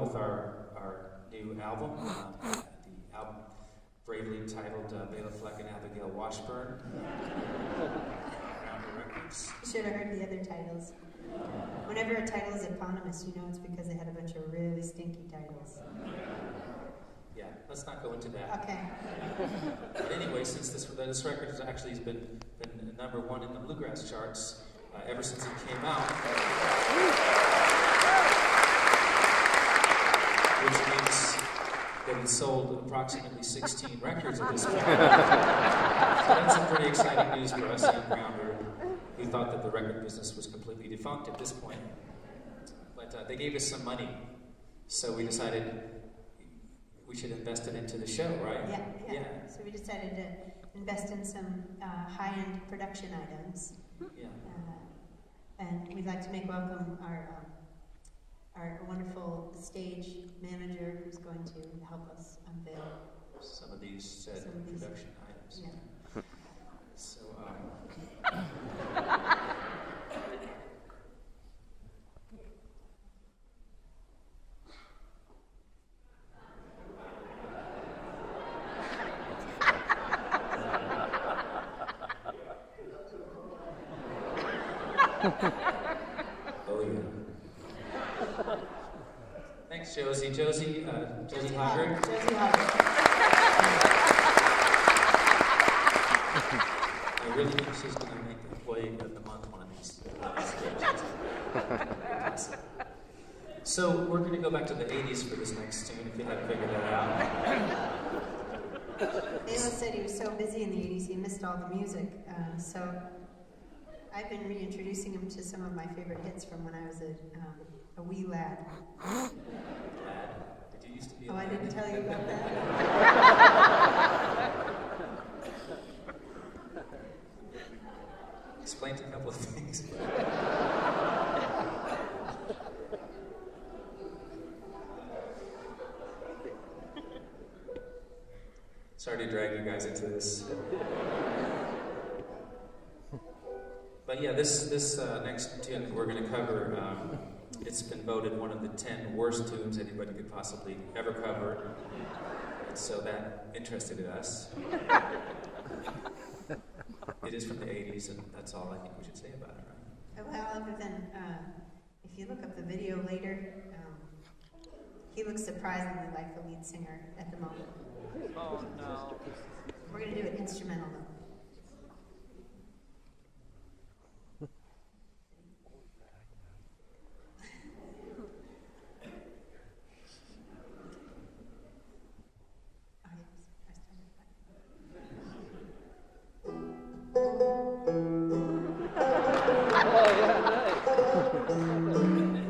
with our, our new album. Uh, the album bravely titled uh, Bela Fleck and Abigail Washburn. You should have heard the other titles. Whenever a title is eponymous, you know it's because it had a bunch of really stinky titles. Yeah, let's not go into that. Okay. But anyway, since this this record has actually been been number one in the bluegrass charts uh, ever since it came out, that sold approximately 16 records at this point. so that's some pretty exciting news for us, and Rounder, who thought that the record business was completely defunct at this point. But uh, they gave us some money, so we decided we should invest it into the show, right? Yeah, yeah. Yeah. So we decided to invest in some uh, high-end production items, yeah. uh, and we'd like to make welcome our um, our wonderful stage manager who's going to help us unveil. Some of these said Some of these- items. Yeah. So, um, oh yeah. Thanks, Josie. Josie, uh, Josie Hodrick. Josie Hodrick. I really think she's going to make Employee of the Month one of these. So we're going to go back to the 80s for this next tune, if you haven't figured that out. Bela said he was so busy in the 80s he missed all the music. Uh, so I've been reintroducing him to some of my favorite hits from when I was a, um, a wee lad. Lad, Did you used to be a Oh, I didn't tell you about that. Explained a couple of things. Sorry to drag you guys into this. But yeah, this this uh, next tune we're going to cover, um, it's been voted one of the ten worst tunes anybody could possibly ever cover. And so that interested us. It is from the 80s, and that's all I think we should say about it, right? Well, other than, uh, if you look up the video later, um, he looks surprisingly like the lead singer at the moment. Oh no. We're going to do an instrumental though.